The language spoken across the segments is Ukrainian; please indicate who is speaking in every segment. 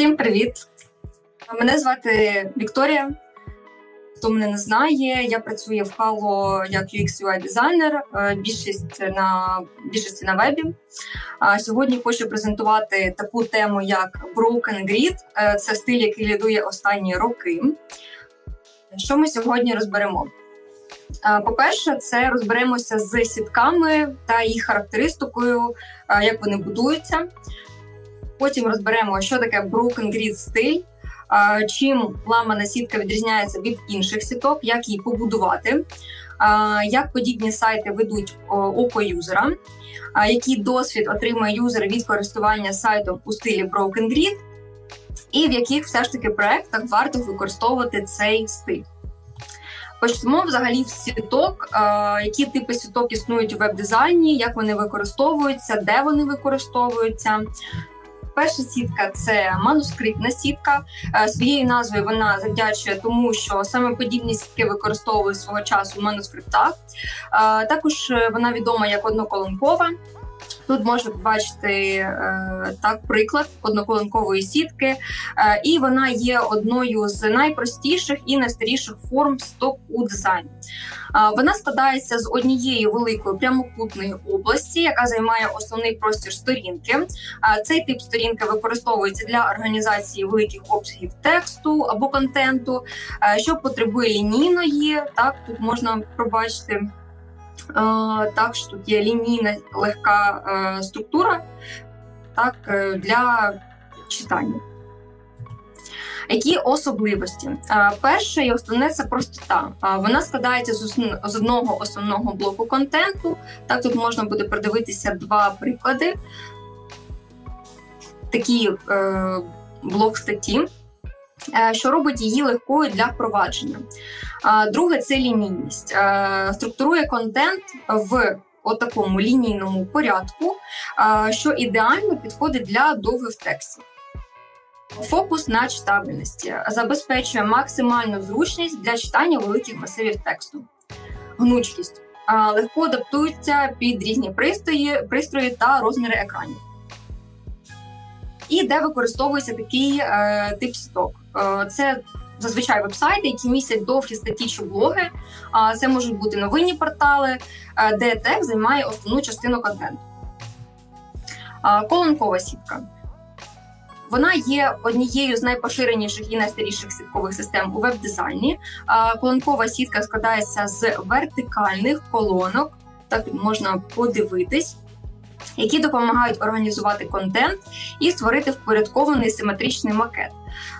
Speaker 1: Всім привіт! Мене звати Вікторія. Хто мене не знає, я працюю в Halo як UX UI дизайнер, е, більшість на більшості на вебі. Сьогодні хочу презентувати таку тему, як Broken Grid. Е, це стиль, який лідує останні роки. Що ми сьогодні розберемо? Е, по-перше, це розберемося з сітками та їх характеристикою, як вони будуються. Потім розберемо, що таке Broken Grid стиль, чим ламана сітка відрізняється від інших сіток, як її побудувати, як подібні сайти ведуть око юзера, який досвід отримує юзер від користування сайтом у стилі Broken Grid, і в яких все ж таки проектах варто використовувати цей стиль. Почнемо взагалі з сіток, які типи сіток існують у веб-дизайні, як вони використовуються, де вони використовуються, Перша сітка це манускриптна сітка. Е, своєю назвою вона завдячує тому, що саме подібні сітки використовували свого часу в манускриптах. Е, також е, вона відома як одноколонкова. Тут можна побачити е, так приклад одноколонкової сітки, е, і вона є одною з найпростіших і найстаріших форм сток у дизайні. Е, вона складається з однієї великої прямокутної області, яка займає основний простір сторінки. Цей тип сторінки використовується для організації великих обсягів тексту або контенту, що потребує лінійної. Так тут можна пробачити. Так, що тут є лінійна легка е, структура так, е, для читання. Які особливості? Перше і основне це простота. Вона складається з одного основного блоку контенту. Так, тут можна буде продивитися два приклади. Такий е, блок статті. Е, що робить її легкою для впровадження. Друге це лінійність. Е, структурує контент в такому лінійному порядку, що ідеально підходить для довгих текстів. Фокус на читабельності забезпечує максимальну зручність для читання великих масивів тексту. Гнучкість легко адаптується під різні пристрої, пристрої та розміри екранів. І де використовується такий е, тип сток. Е, це зазвичай вебсайти, які містять довгі статті чи блоги. А це можуть бути новинні портали, е, де текст займає основну частину контенту. Колонкова сітка. Вона є однією з найпоширеніших і найстаріших сіткових систем у веб-дизайні. Колонкова сітка складається з вертикальних колонок, так можна подивитись які допомагають організувати контент і створити впорядкований симетричний макет.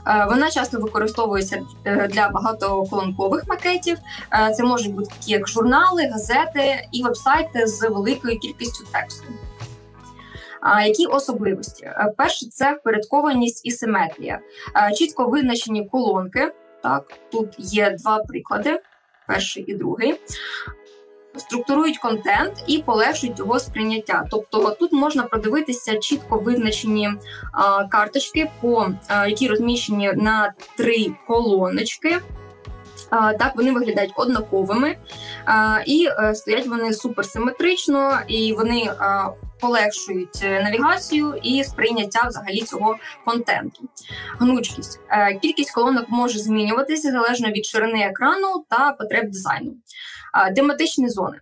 Speaker 1: Е, вона часто використовується е, для багатоколонкових макетів. Е, це можуть бути такі як журнали, газети і вебсайти з великою кількістю тексту. Які особливості? Перше, це впорядкованість і симетрія, чітко визначені колонки. Так, тут є два приклади: перший і другий структурують контент і полегшують його сприйняття. Тобто тут можна продивитися чітко визначені а, карточки, по а, які розміщені на три колоночки. А, так вони виглядають однаковими, а, і а, е, стоять вони суперсиметрично, і вони полегшують е, навігацію і сприйняття взагалі цього контенту. Гнучкість е, кількість колонок може змінюватися залежно від ширини екрану та потреб дизайну. Тематичні зони.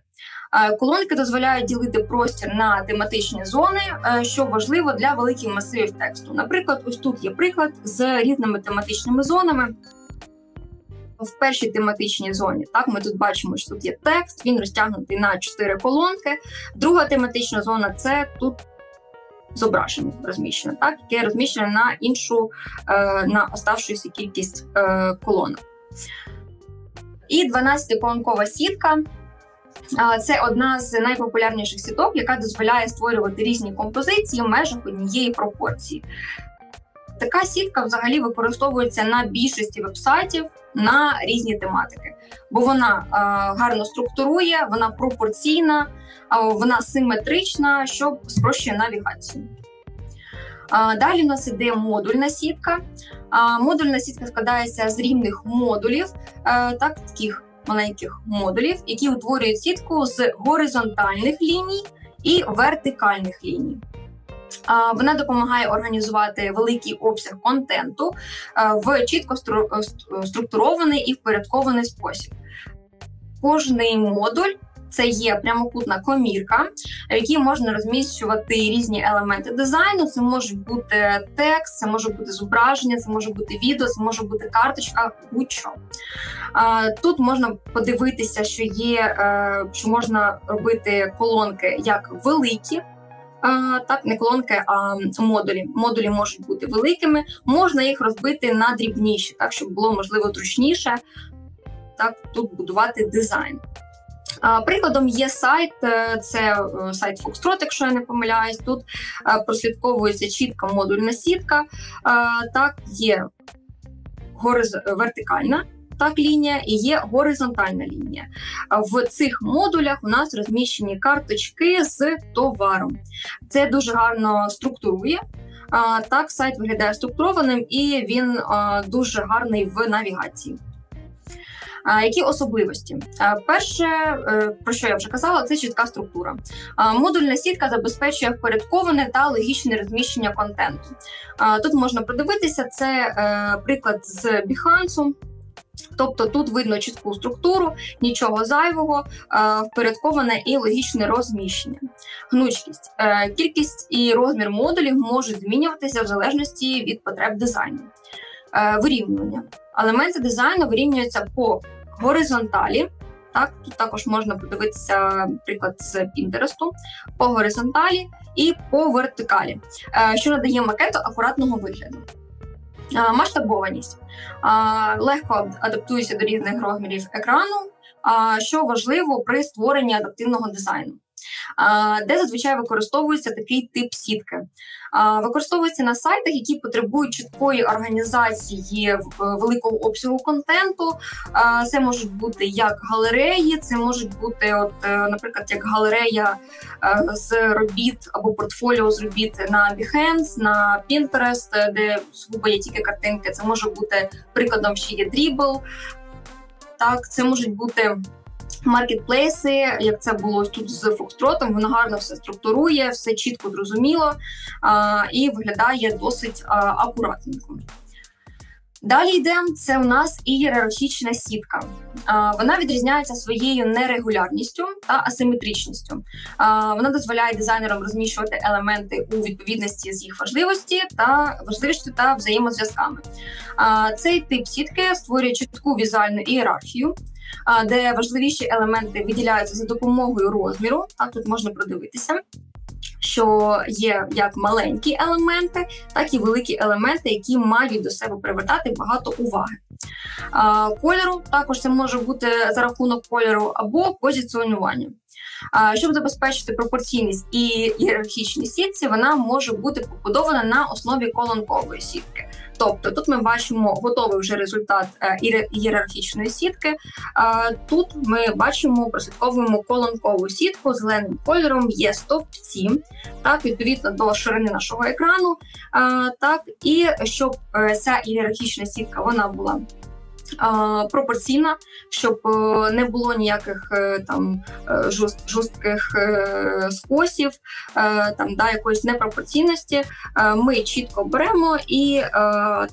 Speaker 1: Колонки дозволяють ділити простір на тематичні зони, е, що важливо для великих масивів тексту. Наприклад, ось тут є приклад з різними тематичними зонами. В першій тематичній зоні так ми тут бачимо, що тут є текст, він розтягнутий на чотири колонки. Друга тематична зона це тут зображення розміщено, так яке розміщено на іншу е, на оставшуюся кількість е, колонок. І 12-колонкова сітка. Це одна з найпопулярніших сіток, яка дозволяє створювати різні композиції в межах однієї пропорції. Така сітка взагалі використовується на більшості вебсайтів на різні тематики, бо вона а, гарно структурує, вона пропорційна, а, вона симетрична, що спрощує навігацію. А, далі у нас іде модульна сітка. А, Модульна сітка складається з рівних модулів, а, так, таких маленьких модулів, які утворюють сітку з горизонтальних ліній і вертикальних ліній. Вона допомагає організувати великий обсяг контенту в чітко структурований і впорядкований спосіб. Кожний модуль це є прямокутна комірка, в якій можна розміщувати різні елементи дизайну. Це може бути текст, це може бути зображення, це може бути відео, це може бути карточка. Будь-що тут можна подивитися, що є, е, що можна робити колонки як великі. Так, не колонки, а модулі. Модулі можуть бути великими, можна їх розбити на дрібніші, так щоб було можливо зручніше так тут будувати дизайн. Прикладом є сайт, е, це е, сайт Foxtrot, якщо я не помиляюсь. Тут е, прослідковується чітка модульна сітка. Так, є вертикальна так лінія і є горизонтальна лінія. В цих модулях у нас розміщені карточки з товаром. Це дуже гарно структурує. Так, сайт виглядає структурованим і він дуже гарний в навігації. Які особливості? Перше, е, про що я вже казала, це чітка структура. Модульна сітка забезпечує впорядковане та логічне розміщення контенту. Тут можна подивитися це е, приклад з Behance. Тобто тут видно чітку структуру, нічого зайвого, впорядковане і логічне розміщення. Гнучкість, е, кількість і розмір модулів можуть змінюватися в залежності від потреб дизайну. Вирівнювання. Елементи дизайну вирівнюються по горизонталі. Так, Тут також можна подивитися приклад з Пінтересту по горизонталі і по вертикалі, е, що надає макету акуратного вигляду. Масштабованість. Легко адаптується до різних розмірів екрану, що важливо при створенні адаптивного дизайну де зазвичай використовується такий тип сітки. Використовується на сайтах, які потребують чіткої організації великого обсягу контенту. Це можуть бути як галереї, це можуть бути, от, е, наприклад, як галерея е, з робіт або портфоліо з робіт на Behance, на Pinterest, де сугубо є тільки картинки. Це може бути прикладом ще є Dribble. Так, це можуть бути маркетплейси, як це було тут з Фокстротом, воно гарно все структурує, все чітко зрозуміло а, і виглядає досить а, акуратненько. Далі йдемо, це у нас ієрархічна сітка. Вона відрізняється своєю нерегулярністю та асиметричністю. Вона дозволяє дизайнерам розміщувати елементи у відповідності з їх важливості та важливістю та взаємозв'язками. Цей тип сітки створює чітку візуальну ієрархію, де важливіші елементи виділяються за допомогою розміру. А тут можна продивитися. Що є як маленькі елементи, так і великі елементи, які мають до себе привертати багато уваги. Кольору також це може бути за рахунок кольору або позиціонування. Щоб забезпечити пропорційність і ієрархічність сітці, вона може бути побудована на основі колонкової сітки. Тобто тут ми бачимо готовий вже результат е, ієрархічної сітки. Тут ми бачимо, прослідковуємо колонкову сітку зеленим кольором, є стовпці, так, відповідно до ширини нашого екрану. Так, І щоб е, ця ієрархічна сітка вона була пропорційна, щоб е, не було ніяких е, там е, жорстких скосів, там да якоїсь непропорційності. Ми чітко беремо і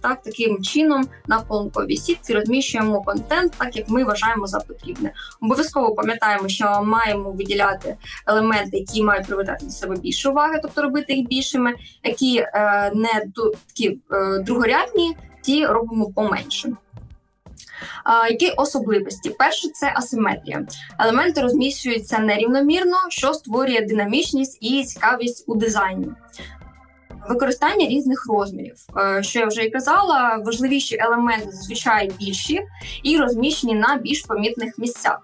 Speaker 1: так таким чином на колонковій сітці розміщуємо контент, так як ми вважаємо за потрібне. Обов'язково пам'ятаємо, що маємо виділяти елементи, які мають привертати до себе більше уваги, тобто робити їх більшими, які не такі другорядні, ті робимо поменше. Які особливості? Перше це асиметрія. Елементи розміщуються нерівномірно, що створює динамічність і цікавість у дизайні. Використання різних розмірів, е, що я вже і казала, важливіші елементи зазвичай більші і розміщені на більш помітних місцях.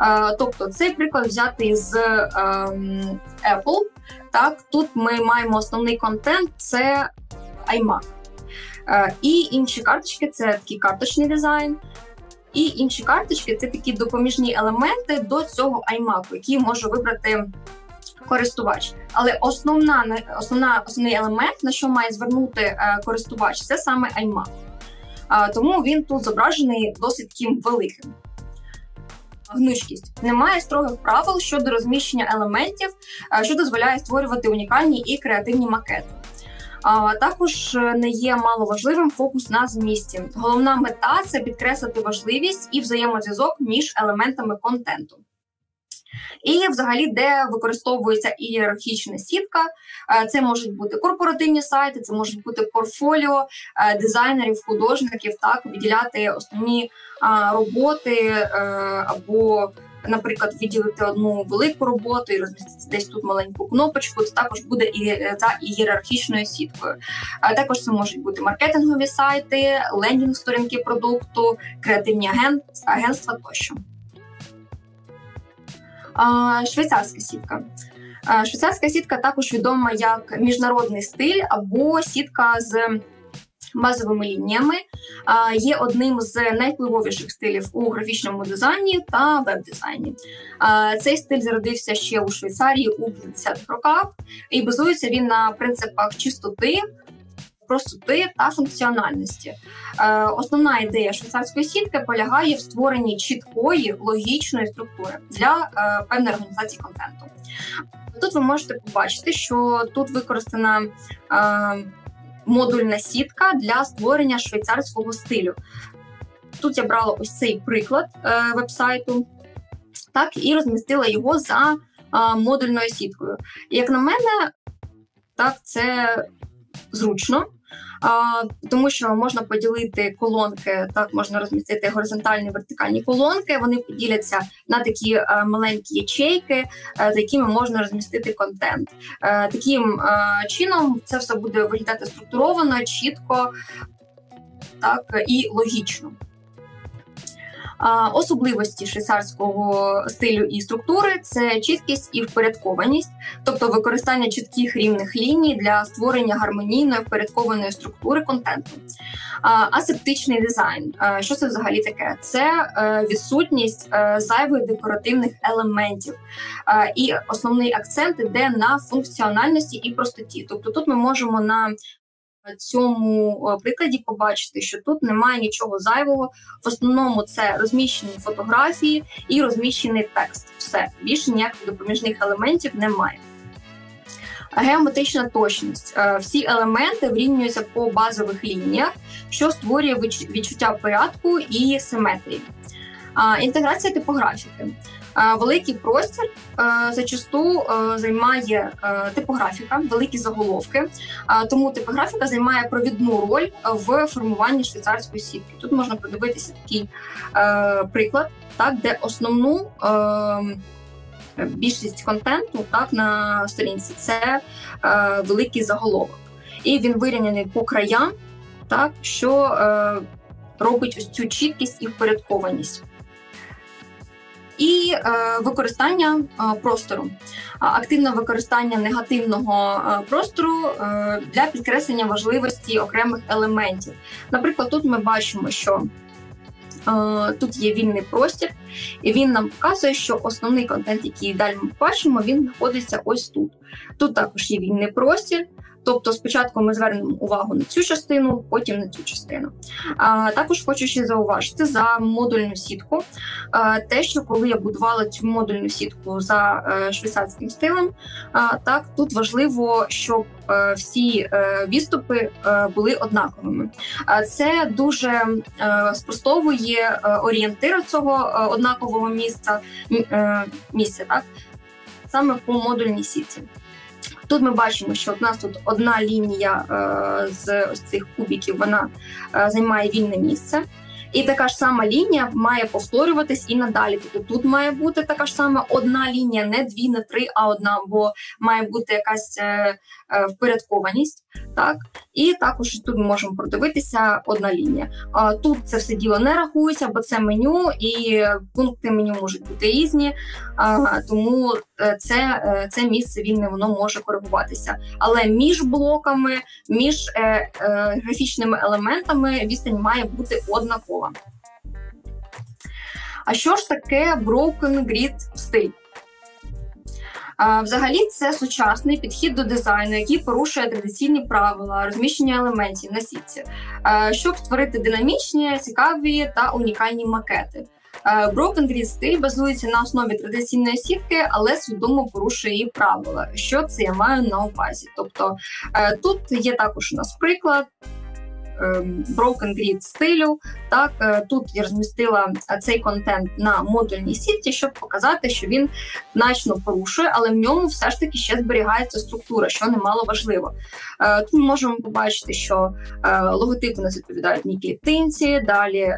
Speaker 1: Е, тобто, цей приклад взяти з ем, Apple. Так, тут ми маємо основний контент це iMac. Е, і інші карточки це такий карточний дизайн. І інші карточки це такі допоміжні елементи до цього iMac, які може вибрати користувач. Але основна основна основний елемент, на що має звернути е, користувач, це саме iMac. Тому він тут зображений досить таким великим. Гнучкість немає строгих правил щодо розміщення елементів, що дозволяє створювати унікальні і креативні макети. А також е, не є маловажливим фокус на змісті. Головна мета це підкреслити важливість і взаємозв'язок між елементами контенту. І, взагалі, де використовується ієрархічна сітка, е, це можуть бути корпоративні сайти, це можуть бути портфоліо е, дизайнерів, художників, так виділяти основні роботи або наприклад, виділити одну велику роботу і розмістити десь тут маленьку кнопочку. Це також буде і е, за ієрархічною сіткою. А також це можуть бути маркетингові сайти, лендінг сторінки продукту, креативні агент, агентства тощо. Швейцарська сітка. Швейцарська сітка також відома як міжнародний стиль або сітка з базовими лініями, є одним з найвпливовіших стилів у графічному дизайні та веб-дизайні. Цей стиль зародився ще у Швейцарії у 50-х роках, і базується він на принципах чистоти. Простоти та функціональності. Е, основна ідея швейцарської сітки полягає в створенні чіткої логічної структури для е, певної організації контенту. Тут ви можете побачити, що тут використана е, модульна сітка для створення швейцарського стилю. Тут я брала ось цей приклад е, вебсайту, так і розмістила його за е, модульною сіткою. Як на мене, так це зручно тому що можна поділити колонки, так можна розмістити горизонтальні вертикальні колонки. Вони поділяться на такі а, маленькі ячейки, а, за якими можна розмістити контент. А, таким чином це все буде виглядати структуровано, чітко так і логічно. Особливості швейцарського стилю і структури це чіткість і впорядкованість, тобто використання чітких рівних ліній для створення гармонійної впорядкованої структури контенту. Асептичний дизайн. Що це взагалі таке? Це е, відсутність е, зайвих декоративних елементів. І основний акцент йде на функціональності і простоті. Тобто тут ми можемо на цьому е, прикладі побачити, що тут немає нічого зайвого. В основному це розміщені фотографії і розміщений текст. Все більше ніяких допоміжних елементів немає. Геометрична точність. Е, всі елементи врівнюються по базових лініях, що створює відчуття порядку і симетрії. Інтеграція типографіки. Великий простір зачасту займає типографіка, великі заголовки. Тому типографіка займає провідну роль в формуванні швейцарської сітки. Тут можна подивитися такий приклад, так де основну. Більшість контенту так на сторінці це е, великий заголовок, і він вирівняний по краям, так що е, робить ось цю чіткість і впорядкованість і е, використання е, простору, активне використання негативного е, простору для підкреслення важливості окремих елементів. Наприклад, тут ми бачимо, що Тут є вільний простір, і він нам показує, що основний контент, який далі ми бачимо, він знаходиться ось тут. Тут також є вільний простір, Тобто, спочатку ми звернемо увагу на цю частину, потім на цю частину. А також хочу ще зауважити за модульну сітку. Те, що коли я будувала цю модульну сітку за е, швейцарським стилем, так тут важливо, щоб е, всі е, відступи були однаковими. Це дуже спростовує орієнтир цього однакового місця місця, так саме по модульній сітці. Тут ми бачимо, що в нас тут одна лінія е, з ось цих кубіків вона е, займає вільне місце. І така ж сама лінія має повторюватись і надалі. Тобто тут має бути така ж сама одна лінія, не дві, не три, а одна, бо має бути якась е, впорядкованість. Так, і також тут ми можемо продивитися одна лінія. Тут це все діло не рахується, бо це меню, і пункти меню можуть бути різні, тому е, це е, це місце вільне воно може коригуватися. Але між блоками, між е, е, графічними елементами відстань має бути однакова. А що ж таке Broken Grid стиль? Взагалі, це сучасний підхід до дизайну, який порушує традиційні правила розміщення елементів на сітці, щоб створити динамічні, цікаві та унікальні макети. Broken Grid стиль базується на основі традиційної сітки, але свідомо порушує її правила. Що це я маю на увазі? Тобто тут є також у нас приклад. Ем, broken Grid стилю. Так е, тут я розмістила цей контент на модульній сітці, щоб показати, що він значно порушує, але в ньому все ж таки ще зберігається структура, що немало важливо. Е, тут ми можемо побачити, що е, логотипи нас відповідають одній клітинці, далі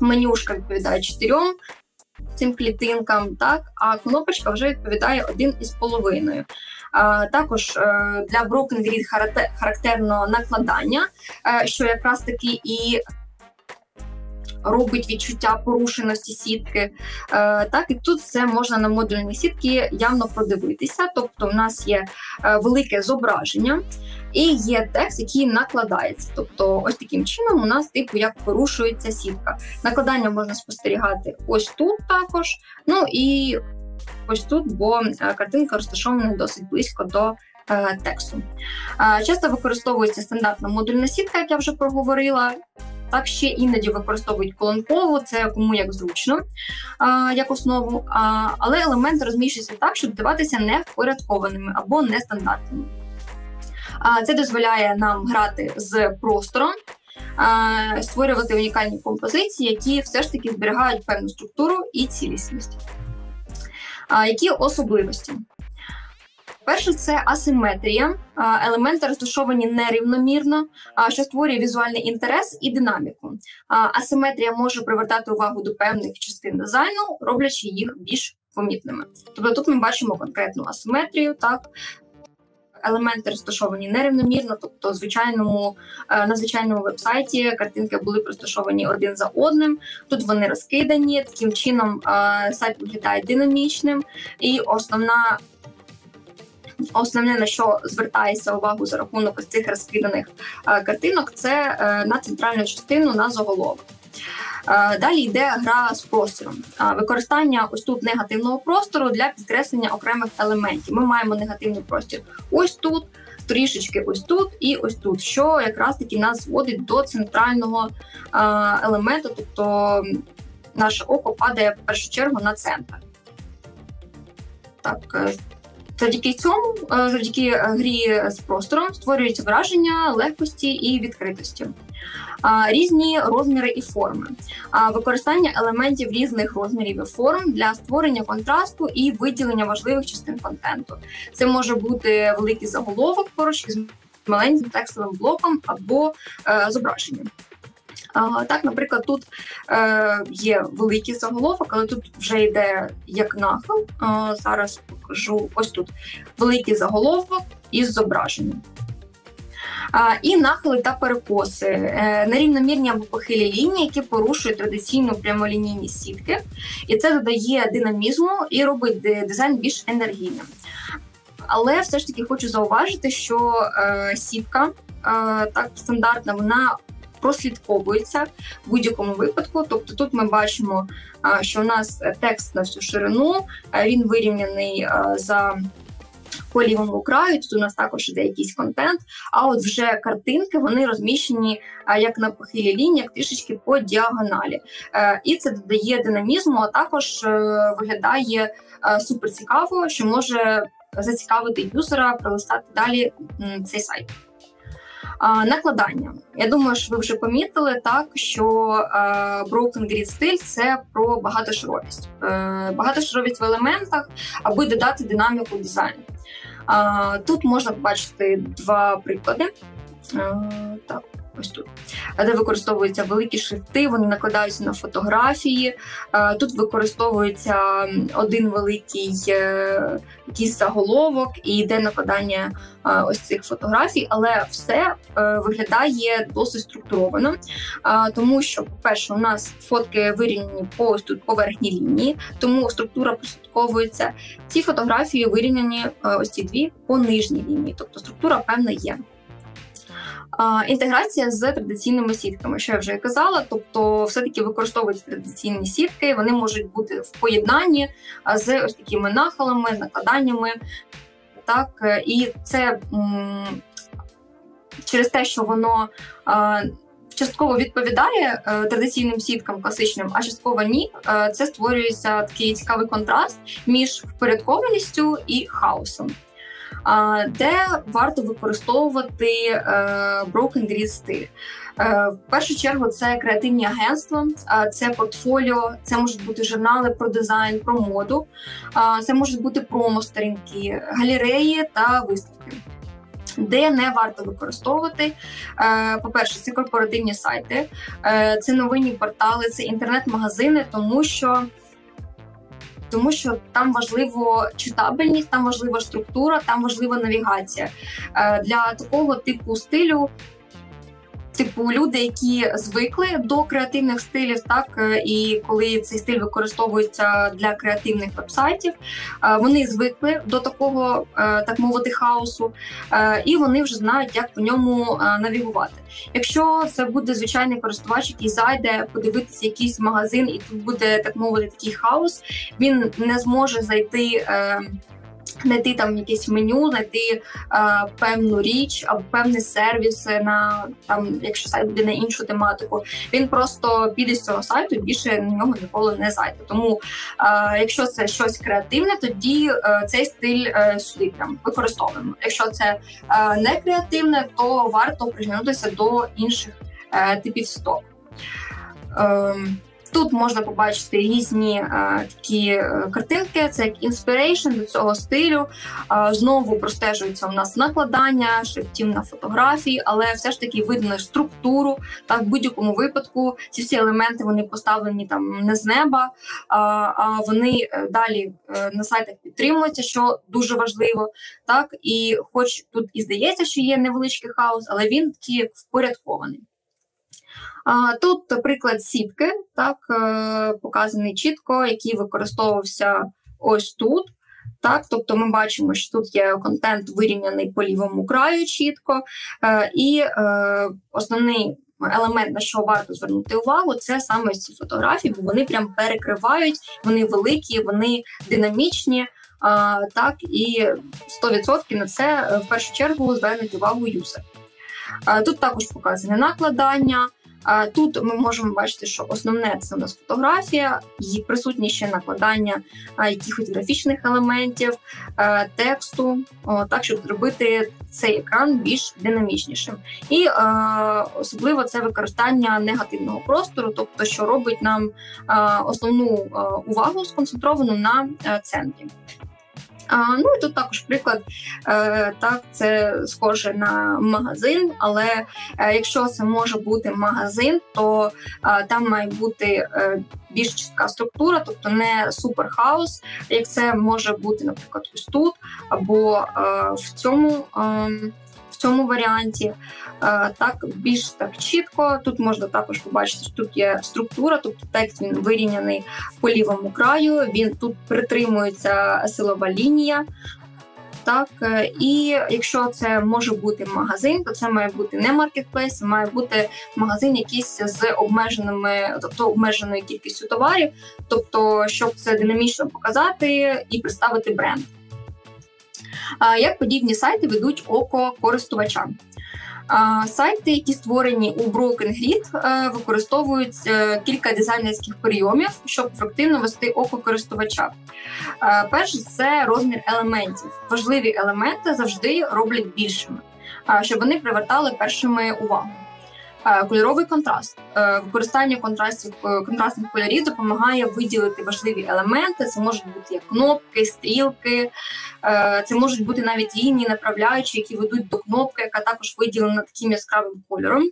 Speaker 1: менюшка відповідає чотирьом. Цим клітинкам, так а кнопочка вже відповідає один із половиною. Також е, для Broken Grid характерно накладання, е, що якраз таки і робить відчуття порушеності сітки. Е, так і тут це можна на модульній сітки явно продивитися. Тобто, в нас є велике зображення. І є текст, який накладається. Тобто, ось таким чином у нас типу як порушується сітка. Накладання можна спостерігати ось тут також. Ну і ось тут, бо е, картинка розташована досить близько до е, тексту. Е, часто використовується стандартна модульна сітка, як я вже проговорила. Так, ще іноді використовують колонкову, це кому як зручно, як основу, але елементи розміщуються так, щоб здаватися невпорядкованими або нестандартними. Це дозволяє нам грати з простором, створювати унікальні композиції, які все ж таки зберігають певну структуру і цілісність. Які особливості? Перше, це асиметрія. Елементи розташовані нерівномірно, що створює візуальний інтерес і динаміку. Асиметрія може привертати увагу до певних частин дизайну, роблячи їх більш помітними. Тобто тут ми бачимо конкретну асиметрію, так елементи розташовані нерівномірно, тобто звичайному е, на звичайному вебсайті картинки були розташовані один за одним. Тут вони розкидані. Таким чином е, сайт виглядає динамічним, і основна. Основне на що звертається увагу за рахунок цих розкиданих е, картинок, це на центральну частину на заголовок. Далі йде гра з простором. Використання ось тут негативного простору для підкреслення окремих елементів. Ми маємо негативний простір ось тут, трішечки ось тут і ось тут, що якраз таки нас зводить до центрального елементу, тобто наше око падає в першу чергу на центр. Так, е, Завдяки цьому, е, завдяки грі з простором, створюється враження легкості і відкритості різні розміри і форми, використання елементів різних розмірів і форм для створення контрасту і виділення важливих частин контенту. Це може бути великий заголовок поруч із маленьким текстовим блоком або е, зображенням. Так, наприклад, тут е, є великий заголовок, але тут вже йде як нахил. Зараз покажу ось тут великий заголовок із зображенням і нахили та перекоси, е, нерівномірні або похилі лінії, які порушують традиційну прямолінійні сітки, і це додає динамізму і робить дизайн більш енергійним. Але все ж таки хочу зауважити, що е, сітка е, так стандартна, вона прослідковується в будь-якому випадку. Тобто тут ми бачимо, що у нас текст на всю ширину, він вирівняний за по лівому краю. Тут у нас також іде якийсь контент. А от вже картинки вони розміщені як на похилій лінії, як трішечки по діагоналі. Е, і це додає динамізму, а також е, виглядає е, супер цікаво, що може зацікавити юзера пролистати далі цей сайт. Накладання. Я думаю, що ви вже помітили так, що Broken Grid стиль це про багатошаровість. Багатошаровість в елементах, аби додати динаміку дизайну. Тут можна побачити два приклади. Так, ось тут, де використовуються великі шрифти, вони накладаються на фотографії. Тут використовується один великий е, якийсь заголовок і йде накладання ось цих фотографій, але все е, виглядає досить структуровано, тому що, по-перше, у нас фотки вирівняні по ось тут поверхній лінії, тому структура прослідковується. Ці фотографії вирівняні е, ось ці дві по нижній лінії, тобто структура певна є. Інтеграція з традиційними сітками, що я вже казала, тобто, все-таки використовують традиційні сітки, вони можуть бути в поєднанні з ось такими нахилами, накладаннями. Так, і це через те, що воно частково відповідає е, традиційним сіткам класичним, а частково ні. Е, це створюється такий цікавий контраст між впорядкованістю і хаосом. Де варто використовувати broken grid стиль. В першу чергу це креативні агентства, це портфоліо, це можуть бути журнали про дизайн, про моду, це можуть бути промо-сторінки, галереї та виставки де не варто використовувати. Е, по-перше, це корпоративні сайти, е, це новинні портали, це інтернет-магазини, тому що. Тому що там важливо читабельність, там важлива структура, там важлива навігація. Е, для такого типу стилю типу люди, які звикли до креативних стилів, так е, і коли цей стиль використовується для креативних вебсайтів, е, вони звикли до такого, е, так мовити, хаосу, і вони вже знають, як по ньому навігувати. Якщо це буде звичайний користувач, який зайде подивитися якийсь магазин, і тут буде так мовити такий хаос, він не зможе зайти знайти там якесь меню, знайти е, певну річ або певний сервіс на там, якщо сайт буде на іншу тематику, він просто піде з цього сайту і більше на нього ніколи не зайде. Тому е, якщо це щось креативне, тоді е, цей стиль е, сюди прям використовуємо. Якщо це е, не креативне, то варто приглянутися до інших е, типів сіток. Тут можна побачити різні а, е, такі е, картинки, це як inspiration до цього стилю. А, знову простежується у нас накладання, шрифтів на фотографії, але все ж таки видно структуру. Так, в будь-якому випадку ці всі елементи вони поставлені там не з неба, а, а вони е, далі на сайтах підтримуються, що дуже важливо. Так, І хоч тут і здається, що є невеличкий хаос, але він такий впорядкований. Тут приклад сітки, так, е, показаний чітко, який використовувався ось тут. Так, Тобто ми бачимо, що тут є контент вирівняний по лівому краю чітко, е, і е, основний елемент, на що варто звернути увагу, це саме ці фотографії, бо вони прям перекривають, вони великі, вони динамічні. Так, і 100% на це в першу чергу звернуть увагу юзер. Тут також показане накладання. Тут ми можемо бачити, що основне це у нас фотографія, і присутні ще накладання якихось графічних елементів, тексту, так щоб зробити цей екран більш динамічнішим. І особливо це використання негативного простору, тобто, що робить нам основну увагу сконцентровану на центрі. Ну і тут також приклад, е, так, це схоже на магазин, але е, якщо це може бути магазин, то е, там має бути більш чітка структура, тобто не супер хаос, як це може бути, наприклад, ось тут або в цьому. Цьому варіанті. Е, так більш так чітко. Тут можна також побачити, що тут є структура, тобто текст він вирівняний по лівому краю. Він тут притримується силова лінія. Так, е, і якщо це може бути магазин, то це має бути не маркетплейс, має бути магазин якийсь з обмеженими, тобто обмеженою кількістю товарів, тобто, щоб це динамічно показати і представити бренд. Як подібні сайти ведуть око користувача? Сайти, які створені у Broken Grid, е, використовують е, кілька дизайнерських прийомів, щоб ефективно вести око користувача. Е, перше це розмір елементів. Важливі елементи завжди роблять більшими, щоб вони привертали першими увагу. Е, кольоровий контраст. Е, використання контрастів е, контрастних кольорів допомагає виділити важливі елементи. Це можуть бути як кнопки, стрілки, це можуть бути навіть лінії направляючі, які ведуть до кнопки, яка також виділена таким яскравим кольором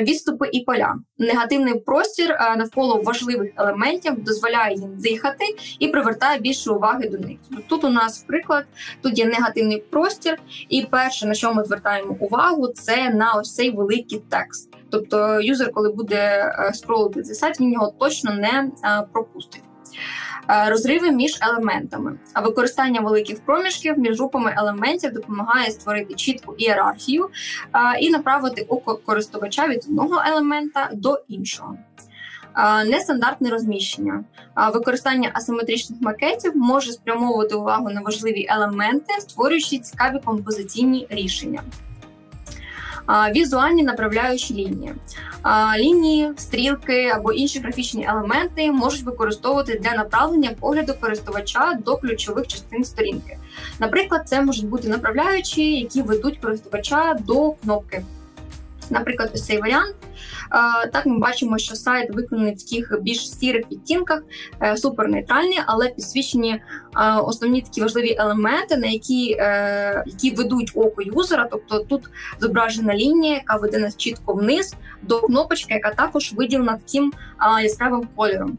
Speaker 1: відступи і поля. Негативний простір навколо важливих елементів дозволяє їм дихати і привертає більше уваги до них. Тут у нас приклад, тут є негативний простір, і перше, на що ми звертаємо увагу, це на ось цей великий текст. Тобто, юзер, коли буде е, скролити цей сайт, він його точно не пропустить. Е, розриви між елементами. А використання великих проміжків між групами елементів допомагає створити чітку ієрархію е, і направити око користувача від одного елемента до іншого. Е, нестандартне розміщення. Використання асиметричних макетів може спрямовувати увагу на важливі елементи, створюючи цікаві композиційні рішення. Візуальні направляючі лінії. Лінії, стрілки або інші графічні елементи можуть використовувати для направлення погляду користувача до ключових частин сторінки. Наприклад, це можуть бути направляючі, які ведуть користувача до кнопки. Наприклад, ось цей варіант. Так, ми бачимо, що сайт виконаний в тих більш сірих відтінках, е, супернейтральний, але підсвічені основні такі важливі елементи, на які е, які ведуть око юзера. Тобто тут зображена лінія, яка веде нас чітко вниз до кнопочки, яка також виділена таким яскравим кольором.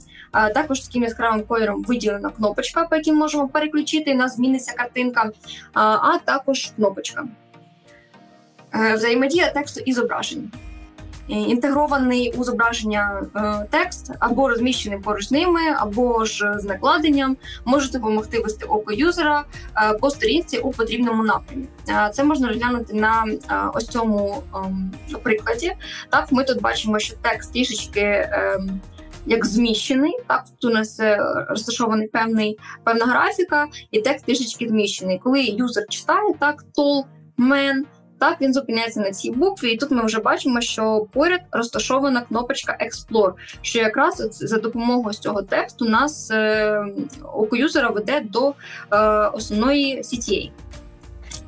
Speaker 1: Також таким яскравим кольором виділена кнопочка, по якій можемо переключити, і в нас зміниться картинка, а також кнопочка. Е, взаємодія тексту і зображень. Інтегрований у зображення е, текст або розміщений поруч ними, або ж з накладенням, може допомогти вести око юзера е, по сторінці у потрібному напрямі. Це можна розглянути на ось цьому ем, прикладі. Так, ми тут бачимо, що текст трішечки ем, як зміщений. Так, тут у нас розташований певний певна графіка, і текст трішечки зміщений. Коли юзер читає, так тол мен. Так, він зупиняється на цій букві, і тут ми вже бачимо, що поряд розташована кнопочка Explore, що якраз за допомогою цього тексту нас е, юзера веде до е, основної CTA.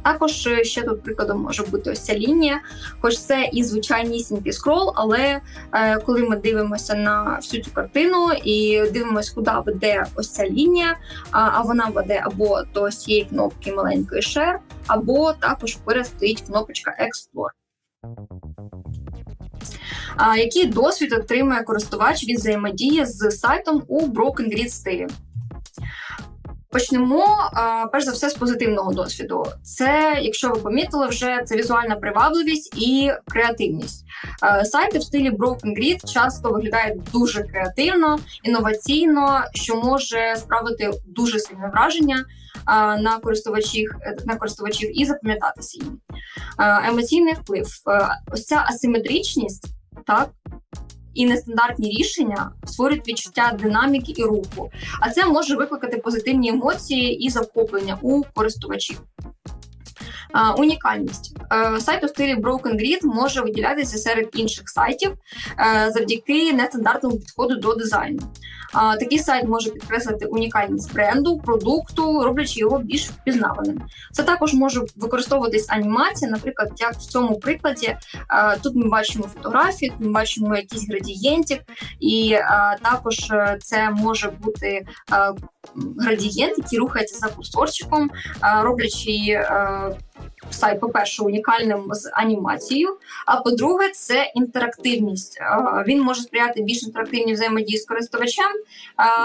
Speaker 1: Також е, ще тут прикладом може бути ось ця лінія, хоч це і звичайнісінький скрол, але е, коли ми дивимося на всю цю картину і дивимося, куди веде ось ця лінія, а, а вона веде або до цієї кнопки маленької Share, або також поряд стоїть кнопочка Explore. А, Який досвід отримує користувач від взаємодії з сайтом у Broken Grid стилі? Почнемо перш за все з позитивного досвіду. Це, якщо ви помітили, вже це візуальна привабливість і креативність. Сайти в стилі Broken Grid часто виглядають дуже креативно, інноваційно, що може справити дуже сильне враження на користувачів на користувачів і запам'ятатися їм. Емоційний вплив. Ось ця асиметричність так і нестандартні рішення створюють відчуття динаміки і руху, а це може викликати позитивні емоції і захоплення у користувачів. Унікальність е, сайт у стилі Broken Grid може виділятися серед інших сайтів е, завдяки нестандартному підходу до дизайну. Такий сайт може підкреслити унікальність бренду, продукту, роблячи його більш впізнаваним. Це також може використовуватись анімація, наприклад, як в цьому прикладі. Тут ми бачимо фотографії, ми бачимо якісь градієнтів, і також е, це може бути градієнт, який рухається за курсорчиком, роблячи сайт, по-перше, унікальним з анімацією. А по-друге, це інтерактивність. Він може сприяти більш інтерактивній взаємодії з користувачем,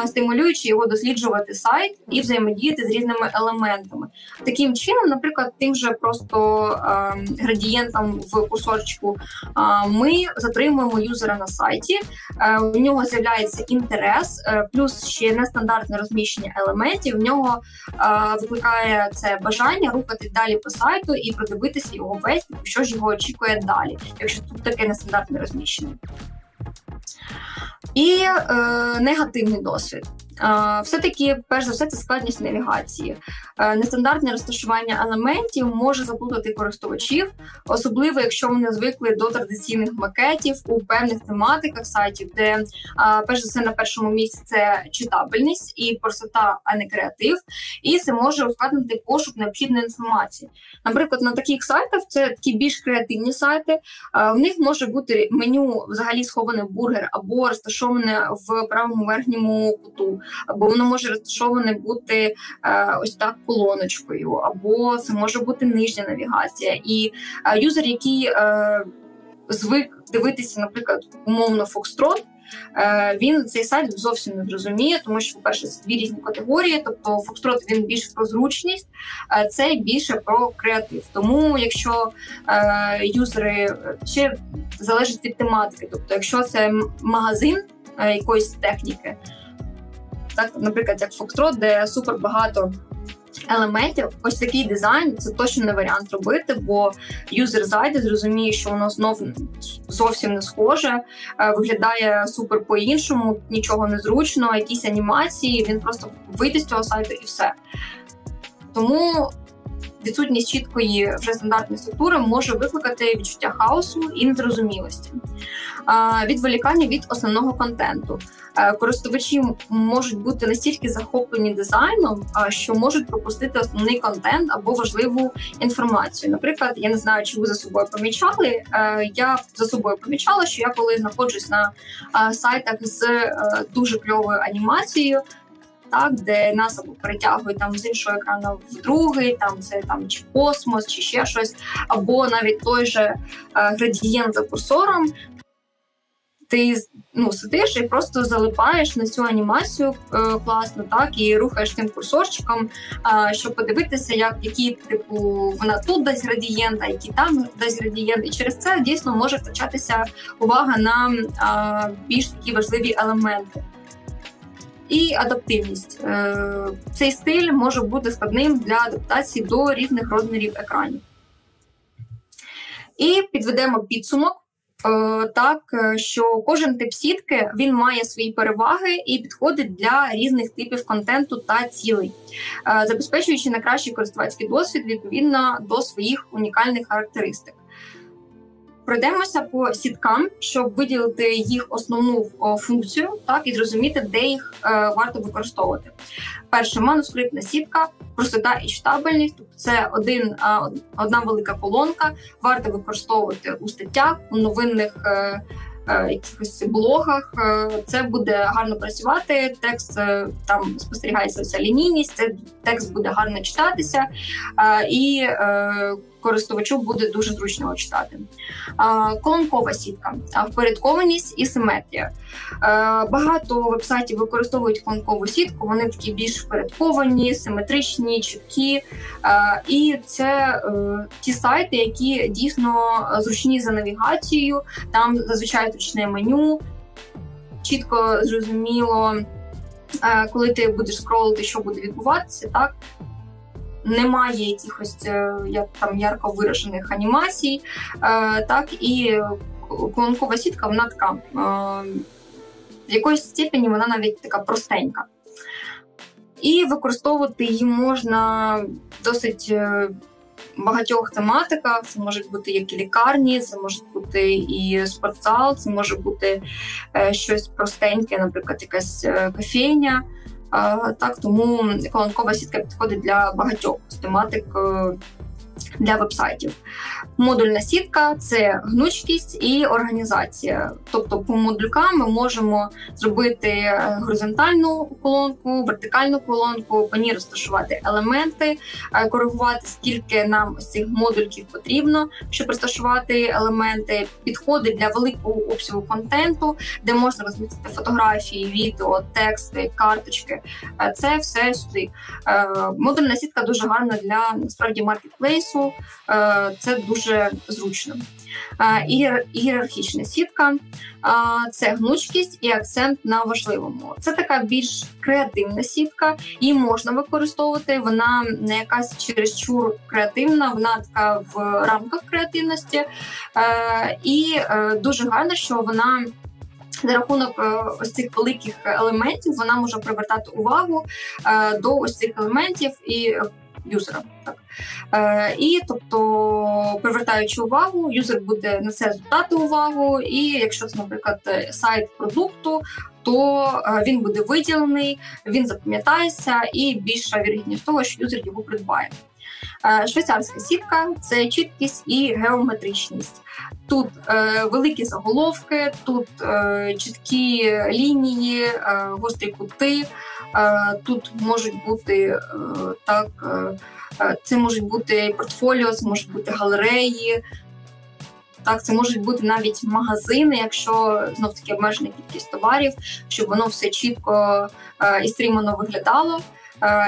Speaker 1: стимулюючи його досліджувати сайт і взаємодіяти з різними елементами. Таким чином, наприклад, тим же просто градієнтом в курсорчику ми затримуємо юзера на сайті. У нього з'являється інтерес, е, плюс ще нестандартне розміщення елементів. В нього викликає це бажання рухати далі по сайту і продивитися його весь, що ж його очікує далі, якщо тут таке нестандартне розміщення. І е, негативний досвід. Все-таки, перш за все, це складність навігації. Е, нестандартне розташування елементів може заплутати користувачів, особливо якщо вони звикли до традиційних макетів у певних тематиках сайтів, де перш за все на першому місці це читабельність і простота, а не креатив, і це може ускладнити пошук необхідної інформації. Наприклад, на таких сайтах це такі більш креативні сайти. В них може бути меню взагалі сховане бургер або розташоване в правому верхньому куту або воно може розташоване бути е, ось так колоночкою, або це може бути нижня навігація. І е, юзер, який е, звик дивитися, наприклад, умовно Фокстрот, він цей сайт зовсім не зрозуміє, тому що, по-перше, це дві різні категорії. Тобто Фокстрот він більш про зручність, а це більше про креатив. Тому якщо е, юзери ще залежить від тематики, тобто, якщо це магазин якоїсь техніки, так, наприклад, як Фоктрот, де супер багато елементів. Ось такий дизайн це точно не варіант робити, бо юзер зайде, зрозуміє, що воно знов зовсім не схоже, е, виглядає супер по-іншому, нічого не зручно, якісь анімації. Він просто вийде з цього сайту і все. Тому відсутність чіткої вже стандартної структури може викликати відчуття хаосу і незрозумілості, відволікання від основного контенту. Е, користувачі можуть бути настільки захоплені дизайном, що можуть пропустити основний контент або важливу інформацію. Наприклад, я не знаю, чи ви за собою помічали. Е, я за собою помічала, що я коли знаходжусь на сайтах з е, дуже кльовою анімацією так, де нас перетягують там з іншого екрану в другий, там це там чи космос, чи ще щось, або навіть той же е, градієнт за курсором. Ти ну, сидиш і просто залипаєш на цю анімацію е, класно, так і рухаєш тим курсорчиком, е, щоб подивитися, як які типу вона тут дасть градієнт, а які там дасть градієнт. І через це дійсно може втрачатися увага на е, більш такі важливі елементи і адаптивність. Е, цей стиль може бути складним для адаптації до різних розмірів екранів. І підведемо підсумок. Е, так, е, що кожен тип сітки він має свої переваги і підходить для різних типів контенту та цілей, забезпечуючи найкращий користувацький досвід відповідно до своїх унікальних характеристик. Пройдемося по сіткам, щоб виділити їх основну функцію, так і зрозуміти, де їх е, варто використовувати. Перше манускриптна сітка, простота і читабельність. Тобто це один е, одна велика колонка. Варто використовувати у статтях, у новинних. Е, Якихось блогах це буде гарно працювати. Текст там спостерігається вся лінійність, це текст буде гарно читатися і користувачу буде дуже зручно читати. Колонкова сітка, впорядкованість і симетрія. Багато вебсайтів використовують колонкову сітку, вони такі більш впорядковані, симетричні, чіткі. І це е, ті сайти, які дійсно зручні за навігацією, там зазвичай точне меню, чітко зрозуміло. Е, коли ти будеш скролити, що буде відбуватися, так немає якихось е, як там ярко виражених анімацій, е, так і колонкова сітка, вона така е, в якоїсь степені вона навіть така простенька. І використовувати її можна досить багатьох тематиках. Це можуть бути як і лікарні, це може бути і спортзал, це може бути щось простеньке, наприклад, якась кофейня. Так тому колонкова сітка підходить для багатьох з тематик е, для вебсайтів. Модульна сітка це гнучкість і організація. Тобто, по модулькам ми можемо зробити е, горизонтальну колонку, вертикальну колонку, по ній розташувати елементи, е, коригувати, скільки нам з цих модульків потрібно, щоб розташувати елементи, підходи для великого обсягу контенту, де можна розмістити фотографії, відео, тексти, карточки. Е, це все сюди. Модульна сітка дуже гарна для насправді маркетплейсу. Е, це дуже зручно. Е, ієрархічна сітка це гнучкість і акцент на важливому. Це така більш креативна сітка, її можна використовувати. Вона не якась чересчур креативна, вона така в рамках креативності, е, і дуже гарно, що вона. За рахунок ось цих великих елементів вона може привертати увагу до ось цих елементів і юзера. Так. Е, І тобто, привертаючи увагу, юзер буде на це звертати увагу, і якщо це, наприклад, сайт продукту, то е, він буде виділений, він запам'ятається, і більша вірогідність того, що юзер його придбає. Е, швейцарська сітка це чіткість і геометричність. Тут е, великі заголовки, тут е, чіткі лінії, е, гострі кути. Е, тут можуть бути е, так, е, це можуть бути портфоліо, це можуть бути галереї. Так, це можуть бути навіть магазини, якщо знов таки обмежена кількість товарів, щоб воно все чітко і стримано виглядало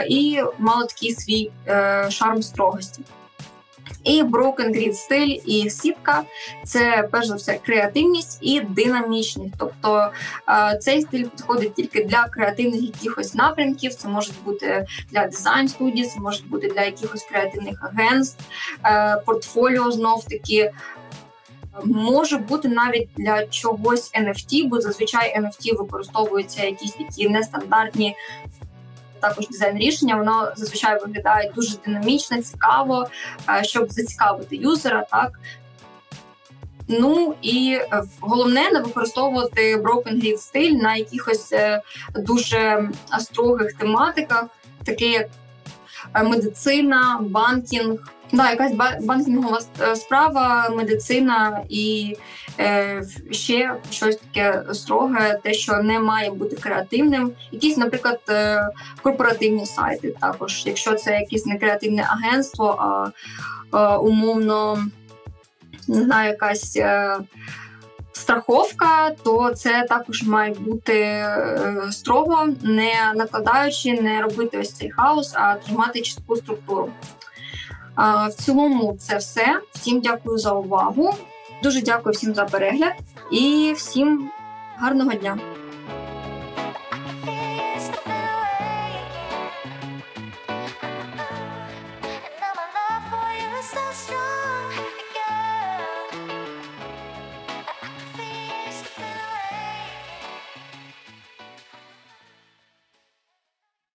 Speaker 1: і мало такий свій шарм строгості. І Broken Grid стиль і сітка це перш за все креативність і динамічність. Тобто цей стиль підходить тільки для креативних якихось напрямків. Це може бути для дизайн студії, це може бути для якихось креативних агентств, е, портфоліо знов таки. Може бути навіть для чогось NFT, бо зазвичай NFT використовуються якісь такі нестандартні також дизайн рішення. Воно зазвичай виглядає дуже динамічно, цікаво, щоб зацікавити юзера. Так Ну і головне не використовувати broken grid стиль на якихось дуже строгих тематиках, такі як медицина, банкінг. Да, якась банкінгова справа, медицина і е, ще щось таке строге, те, що не має бути креативним. Якісь, наприклад, е, корпоративні сайти. Також, якщо це якесь не креативне агентство, а е, умовно не знаю, якась. Е, страховка, то це також має бути е, строго, не накладаючи, не робити ось цей хаос, а тримати чітку структуру. В цілому, це все. Всім дякую за увагу. Дуже дякую всім за перегляд і всім гарного дня.